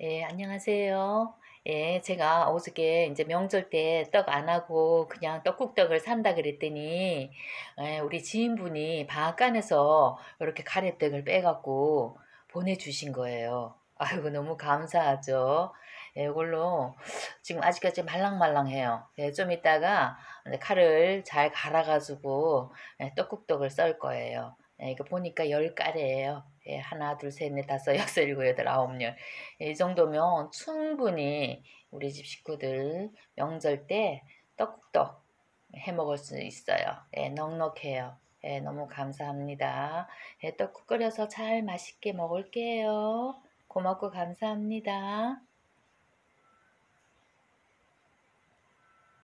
예, 안녕하세요. 예, 제가 어저께 이제 명절 때 떡 안 하고 그냥 떡국떡을 산다 그랬더니 예, 우리 지인분이 방앗간에서 이렇게 가래떡을 빼갖고 보내주신 거예요. 아이고 너무 감사하죠. 예, 이걸로 지금 아직까지 말랑말랑해요. 예, 좀 이따가 칼을 잘 갈아가지고 예, 떡국떡을 썰 거예요. 예, 이거 보니까 열 가래예요. 예, 하나, 둘, 셋, 넷, 다섯, 여섯, 일곱, 여덟, 아홉, 열. 이 정도면 충분히 우리 집 식구들 명절 때 떡국떡 해 먹을 수 있어요. 예, 넉넉해요. 예, 너무 감사합니다. 예, 떡국 끓여서 잘 맛있게 먹을게요. 고맙고 감사합니다.